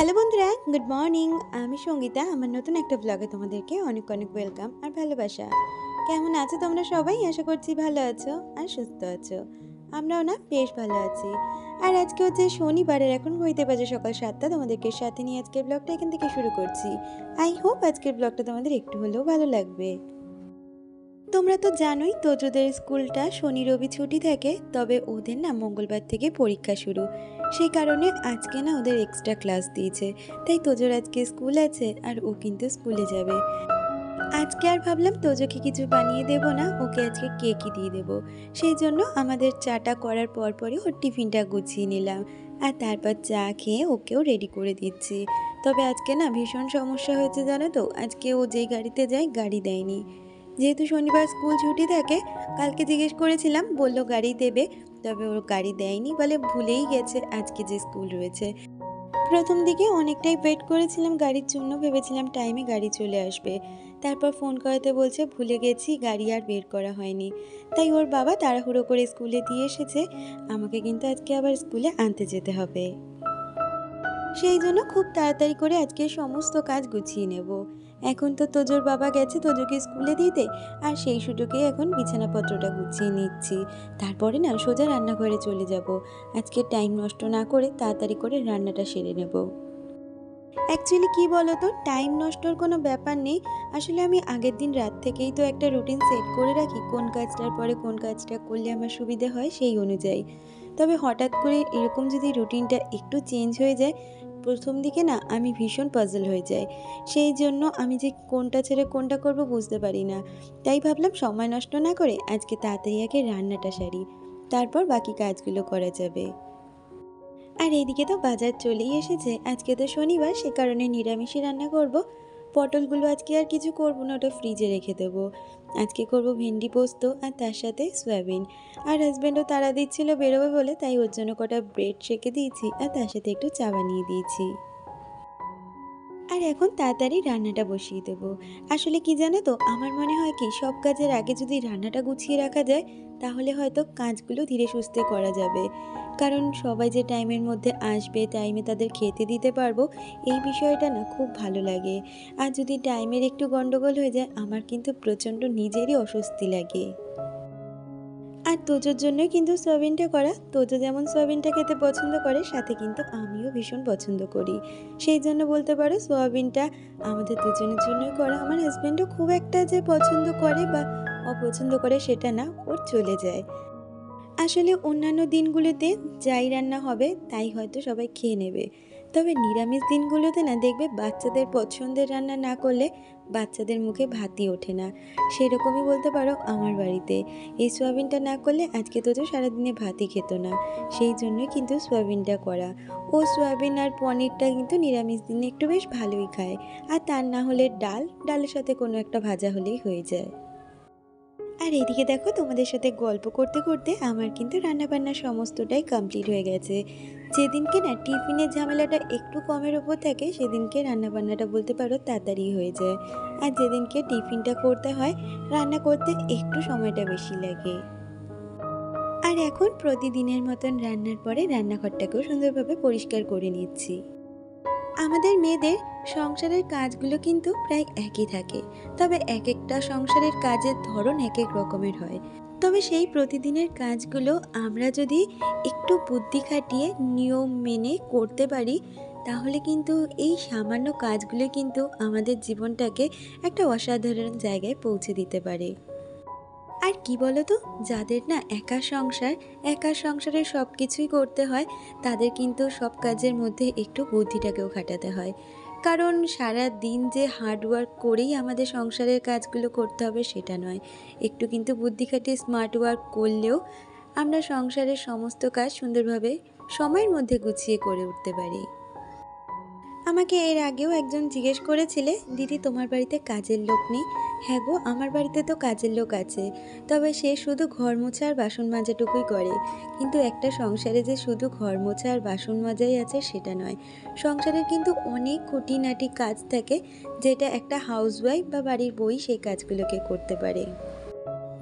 Hello বন্ধুরা, good morning. আমি সঙ্গীতা, আমার নতুন একটা ব্লগে তোমাদেরকে অনেক অনেক ওয়েলকাম আর ভালোবাসা। কেমন আছো তোমরা সবাই? আশা করছি ভালো আছো আর সুস্থ আছো। আমরাও না বেশ ভালো আছি। আর আজকে হচ্ছে শনিবারের এখন হইতে বাজে সকাল সাতটা। তোমাদেরকে সাথে নিয়ে আজকের ব্লগটা এখান থেকে শুরু করছি। আই হোপ আজকের ব্লগটা তোমাদের একটু হলেও ভালো লাগবে। তোমরা তো জানোই, তোজোদের স্কুলটা শনি রবি ছুটি থাকে, তবে ওদের না মঙ্গলবার থেকে পরীক্ষা শুরু। সেই কারণে আজকে না ওদের এক্সট্রা ক্লাস দিয়েছে। তাই তোজোর আজকে স্কুল আছে আর ও কিন্তু স্কুলে যাবে। আজকে আর ভাবলাম তোজোকে কিছু বানিয়ে দেব না, ওকে আজকে কেকই দিয়ে দেবো। সেই জন্য আমাদের চাটা করার পর পরই ওর টিফিনটা গুছিয়ে নিলাম। আর তারপর চা খেয়ে ওকেও রেডি করে দিচ্ছি। তবে আজকে না ভীষণ সমস্যা হয়েছে জানো তো, আজকে ও যেই গাড়িতে যায় গাড়ি দেয়নি। যেহেতু শনিবার স্কুল ছুটি থাকে, কালকে জিজ্ঞেস করেছিলাম, বলল গাড়ি দেবে। তবে ওর গাড়ি দেয়নি, বলে ভুলেই গেছে আজকে যে স্কুল রয়েছে। প্রথম দিকে অনেকটাই ওয়েট করেছিলাম গাড়ির জন্য, ভেবেছিলাম টাইমে গাড়ি চলে আসবে। তারপর ফোন করাতে বলছে, ভুলে গেছি, গাড়ি আর বের করা হয়নি। তাই ওর বাবা তাড়াহুড়ো করে স্কুলে দিয়ে এসেছে, আমাকে কিন্তু আজকে আবার স্কুলে আনতে যেতে হবে। সেই জন্য খুব তাড়াতাড়ি করে আজকে সমস্ত কাজ গুছিয়ে নেব। এখন তো তোজোর বাবা গেছে তোজোকে স্কুলে দিতে, আর সেই সুযোগে এখন বিছানাপত্রটা গুছিয়ে নিচ্ছি। তারপরে না সোজা রান্নাঘরে চলে যাব। আজকে টাইম নষ্ট না করে তাড়াতাড়ি করে রান্নাটা সেরে নেব। অ্যাকচুয়ালি কি বলো তো টাইম নষ্টর কোনো ব্যাপার নেই। আসলে আমি আগের দিন রাত থেকেই তো একটা রুটিন সেট করে রাখি, কোন কাজটার পরে কোন কাজটা করলে আমার সুবিধে হয় সেই অনুযায়ী। তবে হঠাৎ করে এরকম যদি রুটিনটা একটু চেঞ্জ হয়ে যায় প্রথম দিকে না আমি ভীষণ পাজল হয়ে যাই। সেই জন্য আমি যে কোনটা ছেড়ে কোনটা করব বুঝতে পারি না। তাই ভাবলাম সময় নষ্ট না করে আজকে তাড়াতাড়ি আগে রান্নাটা সারি। তারপর বাকি কাজগুলো করা যাবে। আর এইদিকে তো বাজার চলেই এসেছে। আজকে তো শনিবার, সে কারণে নিরামিষই রান্না করব। পটলগুলো আজকে আর কিছু করব না, ওটা ফ্রিজে রেখে দেবো। আজকে করব ভেন্ডি পোস্ত আর তার সাথে সয়াবিন। আর হাজব্যান্ডও তারা দিচ্ছিল বেরোবে বলে, তাই ওর জন্য কটা ব্রেড সেকে দিয়েছি আর তার সাথে একটু চা বানিয়ে দিয়েছি। আর এখন তাড়াতাড়ি রান্নাটা বসিয়ে দেবো। আসলে কি জানো তো, আমার মনে হয় কি, সব কাজের আগে যদি রান্নাটা গুছিয়ে রাখা যায় তাহলে হয়তো কাজগুলো ধীরে সুস্থে করা যাবে। কারণ সবাই যে টাইমের মধ্যে আসবে, টাইমে তাদের খেতে দিতে পারব, এই বিষয়টা না খুব ভালো লাগে। আর যদি টাইমের একটু গন্ডগোল হয়ে যায়, আমার কিন্তু প্রচণ্ড নিজেরই অস্বস্তি লাগে। আর তোজোর জন্যই কিন্তু সয়াবিনটা করা। তোজো যেমন সয়াবিনটা খেতে পছন্দ করে, সাথে কিন্তু আমিও ভীষণ পছন্দ করি। সেই জন্য বলতে পারো, সয়াবিনটা আমাদের দুজনের জন্যই করা। আমার হাজব্যান্ডও খুব একটা যে পছন্দ করে বা অপছন্দ করে সেটা না, ওর চলে যায়। আসলে অন্যান্য দিনগুলোতে যাই রান্না হবে, তাই হয়তো সবাই খেয়ে নেবে। তবে নিরামিষ দিনগুলোতে না, দেখবে বাচ্চাদের পছন্দের রান্না না করলে বাচ্চাদের মুখে ভাতই ওঠে না। সেরকমই বলতে পারো আমার বাড়িতে। এই সোয়াবিনটা না করলে আজকে তো তো সারাদিনে ভাতই খেত না। সেই জন্যই কিন্তু সোয়াবিনটা করা। ও সোয়াবিন আর পনিরটা কিন্তু নিরামিষ দিনে একটু বেশ ভালোই খায়। আর তার না হলে ডাল, ডালের সাথে কোনো একটা ভাজা হলেই হয়ে যায়। আর এদিকে দেখো তোমাদের সাথে গল্প করতে করতে আমার কিন্তু রান্নাবান্না সমস্তটাই কমপ্লিট হয়ে গেছে। যেদিনকে না টিফিনের ঝামেলাটা একটু কমের ওপর থাকে, সেদিনকে রান্নাবান্নাটা বলতে পারো তাড়াতাড়ি হয়ে যায়। আর যেদিনকে টিফিনটা করতে হয়, রান্না করতে একটু সময়টা বেশি লাগে। আর এখন প্রতিদিনের মতন রান্নার পরে রান্নাঘরটাকেও সুন্দরভাবে পরিষ্কার করে নিচ্ছি। আমাদের মেয়েদের সংসারের কাজগুলো কিন্তু প্রায় একই থাকে। তবে এক একটা সংসারের কাজের ধরন এক এক রকমের হয়। তবে সেই প্রতিদিনের কাজগুলো আমরা যদি একটু বুদ্ধি খাটিয়ে নিয়ম মেনে করতে পারি, তাহলে কিন্তু এই সামান্য কাজগুলো কিন্তু আমাদের জীবনটাকে একটা অসাধারণ জায়গায় পৌঁছে দিতে পারে। আর কি বলো তো যাদের না একা সংসার, একা সংসারে সব কিছুই করতে হয়, তাদের কিন্তু সব কাজের মধ্যে একটু বুদ্ধিটাকেও খাটাতে হয়। কারণ সারা দিন যে হার্ডওয়ার্ক করেই আমাদের সংসারের কাজগুলো করতে হবে সেটা নয়। একটু কিন্তু বুদ্ধি খাটিয়ে স্মার্ট ওয়ার্ক করলেও আমরা সংসারের সমস্ত কাজ সুন্দরভাবে সময়ের মধ্যে গুছিয়ে করে উঠতে পারি। আমাকে এর আগেও একজন জিজ্ঞেস করেছিলে, দিদি, তোমার বাড়িতে কাজের লোক নেই? হ্যাঁ গো, আমার বাড়িতে তো কাজের লোক আছে। তবে সে শুধু ঘর মোছা আর বাসন মাজাটুকুই করে। কিন্তু একটা সংসারে যে শুধু ঘর মোছা আর বাসন মাজাই আছে সেটা নয়। সংসারের কিন্তু অনেক খুঁটিনাটি কাজ থাকে, যেটা একটা হাউসওয়াইফ বা বাড়ির বই সেই কাজগুলোকে করতে পারে।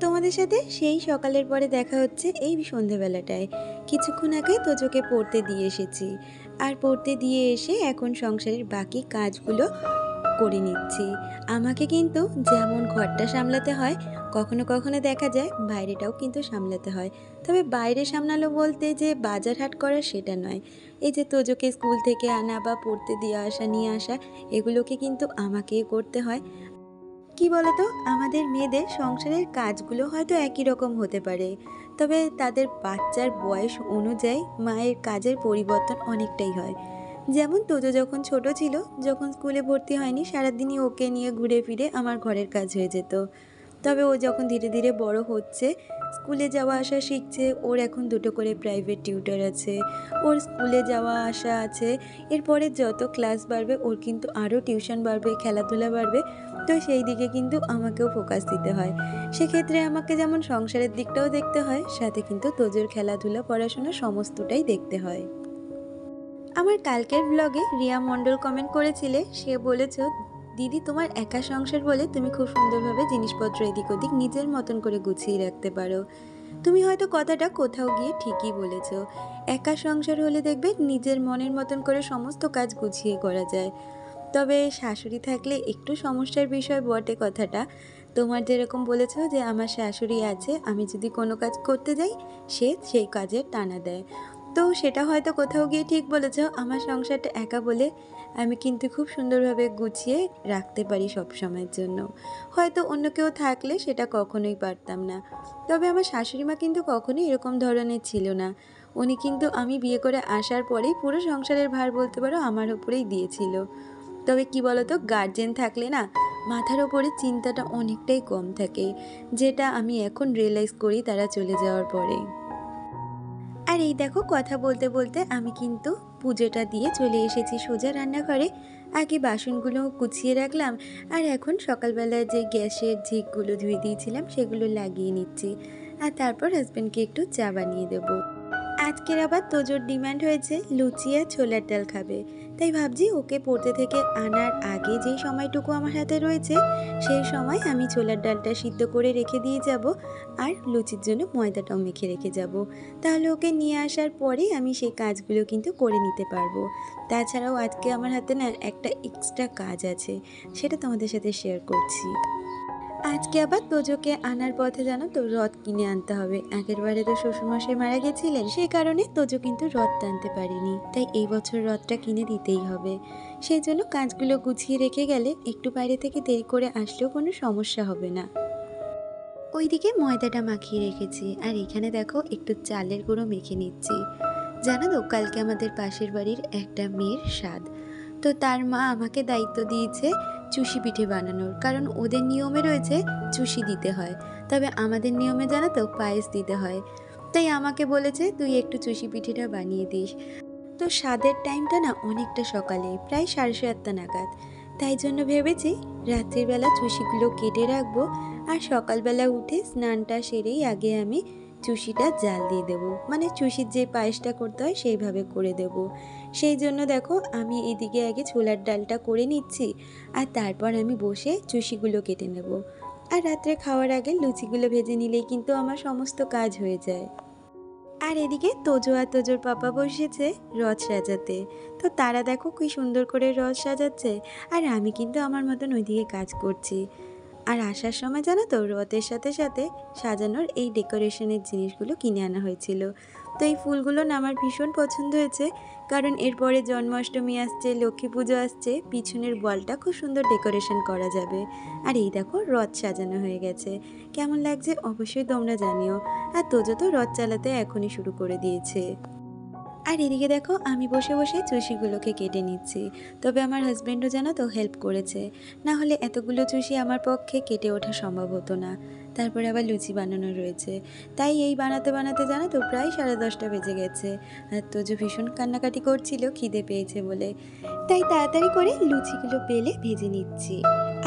তোমাদের সাথে সেই সকালের পরে দেখা হচ্ছে এই সন্ধেবেলাটায়। কিছুক্ষণ আগে তোজোকে পড়তে দিয়ে এসেছি। আর পড়তে দিয়ে এসে এখন সংসারের বাকি কাজগুলো করে নিচ্ছি। আমাকে কিন্তু যেমন ঘরটা সামলাতে হয়, কখনো কখনো দেখা যায় বাইরেটাও কিন্তু সামলাতে হয়। তবে বাইরে সামলালো বলতে যে বাজার হাট করা সেটা নয়। এই যে তোজোকে স্কুল থেকে আনা বা পড়তে দিয়ে আসা, নিয়ে আসা, এগুলোকে কিন্তু আমাকেই করতে হয়। কি বলতো? আমাদের মেয়েদের সংসারের কাজগুলো হয়তো একই রকম হতে পারে। তবে তাদের বাচ্চার বয়স অনুযায়ী মায়ের কাজের পরিবর্তন অনেকটাই হয়। যেমন তোজো যখন ছোট ছিল, যখন স্কুলে ভর্তি হয়নি, সারাদিনই ওকে নিয়ে ঘুরে ফিরে আমার ঘরের কাজ হয়ে যেত। তবে ও যখন ধীরে ধীরে বড় হচ্ছে, স্কুলে যাওয়া আসা শিখছে, ওর এখন দুটো করে প্রাইভেট টিউটার আছে। ওর স্কুলে যাওয়া আসা আছে, এরপরে যত ক্লাস বাড়বে, ওর কিন্তু আরও টিউশন বাড়বে, খেলাধুলা বাড়বে। তো সেই দিকে কিন্তু আমাকেও ফোকাস দিতে হয়। সেক্ষেত্রে আমাকে যেমন সংসারের দিকটাও দেখতে হয়, সাথে কিন্তু তোজোর খেলাধুলা, পড়াশোনা সমস্তটাই দেখতে হয়। আমার কালকের ব্লগে রিয়া মণ্ডল কমেন্ট করেছিলে, সে বলেছ, দিদি, তোমার একা সংসার বলে তুমি খুব সুন্দরভাবে জিনিসপত্র এদিক ওদিক নিজের মতন করে গুছিয়ে রাখতে পারো। তুমি হয়তো কথাটা কোথাও গিয়ে ঠিকই বলেছ। একা সংসার হলে দেখবে নিজের মনের মতন করে সমস্ত কাজ গুছিয়ে করা যায়। তবে শাশুড়ি থাকলে একটু সমস্যার বিষয় বটে কথাটা। তোমার যেরকম বলেছ যে, আমার শাশুড়ি আছে, আমি যদি কোনো কাজ করতে যাই, সে সেই কাজের টানা দেয়। তো সেটা হয়তো কোথাও গিয়ে ঠিক বলেছ, আমার সংসারটা একা বলে আমি কিন্তু খুব সুন্দরভাবে গুছিয়ে রাখতে পারি সব সময়ের জন্য। হয়তো অন্য কেউ থাকলে সেটা কখনোই পারতাম না। তবে আমার শাশুড়ি মা কিন্তু কখনোই এরকম ধরনের ছিল না। উনি কিন্তু আমি বিয়ে করে আসার পরেই পুরো সংসারের ভার বলতে পারো আমার ওপরেই দিয়েছিল। তবে কি বলতো গার্জেন থাকলে না মাথার ওপরে চিন্তাটা অনেকটাই কম থাকে, যেটা আমি এখন রিয়েলাইজ করি তারা চলে যাওয়ার পরে। আর এই দেখো কথা বলতে বলতে আমি কিন্তু পুজোটা দিয়ে চলে এসেছি সোজা রান্নাঘরে। আগে বাসনগুলো কুচিয়ে রাখলাম আর এখন সকালবেলা যে গ্যাসের ঝিকগুলো ধুয়ে দিয়েছিলাম সেগুলো লাগিয়ে নিচ্ছি। আর তারপর হাজব্যান্ডকে একটু চা বানিয়ে দেবো। আজকের আবার তোজোর ডিমান্ড হয়েছে, লুচি আর ছোলার ডাল খাবে। তাই ভাবছি ওকে পড়তে থেকে আনার আগে যেই সময়টুকু আমার হাতে রয়েছে, সেই সময় আমি ছোলার ডালটা সিদ্ধ করে রেখে দিয়ে যাব আর লুচির জন্য ময়দাটাও মেখে রেখে যাব। তাহলে ওকে নিয়ে আসার পরে আমি সেই কাজগুলো কিন্তু করে নিতে পারব। তাছাড়াও আজকে আমার হাতে না একটা এক্সট্রা কাজ আছে, সেটা তোমাদের সাথে শেয়ার করছি। আজকে আবার তোজোকে আনার পথে জানো তো রথ কিনে আনতে হবে। আগের বারে তো শ্বশুরমশাই মারা গেছিলেন সেই কারণে তোজো কিন্তু রথ টানতে পারিনি। তাই এই বছর রথটা কিনে দিতেই হবে। সেই জন্য কাজগুলো গুছিয়ে রেখে গেলে একটু বাইরে থেকে দেরি করে আসলেও কোনো সমস্যা হবে না। ওইদিকে ময়দাটা মাখিয়ে রেখেছি, আর এখানে দেখো একটু চালের গুঁড়ো মেখে নিচ্ছি। জানো তো, কালকে আমাদের পাশের বাড়ির একটা মেয়ের স্বাদ। তো তার মা আমাকে দায়িত্ব দিয়েছে চুষি পিঠে বানানোর, কারণ ওদের নিয়মে রয়েছে চুষি দিতে হয়। তবে আমাদের নিয়মে জানা তো পায়েস দিতে হয়। তাই আমাকে বলেছে, তুই একটু চুষি পিঠেটা বানিয়ে দিস। তো স্বাদের টাইমটা না অনেকটা সকালে প্রায় সাড়ে সাতটা নাগাদ। তাই জন্য ভেবেছি, রাত্রিবেলা চুষিগুলো কেটে রাখব। আর সকালবেলা উঠে স্নানটা সেরেই আগে আমি চুষিটা জাল দিয়ে দেব। মানে চুষির যে পায়েসটা করতে হয় সেইভাবে করে দেব। সেই জন্য দেখো আমি এদিকে আগে ছোলার ডালটা করে নিচ্ছি আর তারপর আমি বসে চুষিগুলো কেটে নেব। আর রাত্রে খাওয়ার আগে লুচিগুলো ভেজে নিলেই কিন্তু আমার সমস্ত কাজ হয়ে যায়। আর এদিকে তোজো আর তোজোর পাপা বসেছে রথ সাজাতে। তো তারা দেখো কি সুন্দর করে রথ সাজাচ্ছে। আর আমি কিন্তু আমার মতন ওইদিকে কাজ করছি। আর আসার সময় জানো তো, রথের সাথে সাথে সাজানোর এই ডেকোরেশনের জিনিসগুলো কিনে আনা হয়েছিল। তো এই ফুলগুলো না আমার ভীষণ পছন্দ হয়েছে, কারণ এরপরে জন্মাষ্টমী আসছে, লক্ষ্মী পুজো আসছে, পিছনের বলটা খুব সুন্দর ডেকোরেশন করা যাবে। আর এই দেখো, রথ সাজানো হয়ে গেছে। কেমন লাগছে অবশ্যই তোমরা জানিও। আর তোজো তো রথ চালাতে এখনই শুরু করে দিয়েছে। আর এদিকে দেখো, আমি বসে বসে চুষিগুলোকে কেটে নিচ্ছি। তবে আমার হাজব্যান্ডও জানো তো হেল্প করেছে। না হলে এতগুলো চুষি আমার পক্ষে কেটে ওঠা সম্ভব হতো না। তারপরে আবার লুচি বানানো রয়েছে। তাই এই বানাতে বানাতে জানো তো প্রায় সাড়ে দশটা বেজে গেছে। আর তোজো ভীষণ কান্নাকাটি করছিল, খিদে পেয়েছে বলে। তাই তাড়াতাড়ি করে লুচিগুলো বেলে ভেজে নিচ্ছি।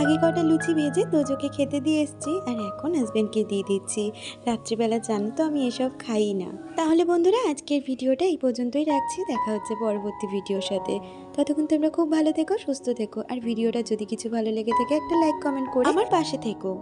আগে কটা লুচি ভেজে তোজোকে খেতে দিয়ে এসছি, আর এখন হাজব্যান্ডকে দিয়ে দিচ্ছি। রাত্রিবেলা জানো তো আমি এসব খাই না। তাহলে বন্ধুরা, আজকের ভিডিওটা এই পর্যন্তই রাখছি। দেখা হচ্ছে পরবর্তী ভিডিওর সাথে। ততক্ষণ তোমরা খুব ভালো থেকো, সুস্থ থেকো। আর ভিডিওটা যদি কিছু ভালো লেগে থাকে, একটা লাইক কমেন্ট করে আমার পাশে থেকো।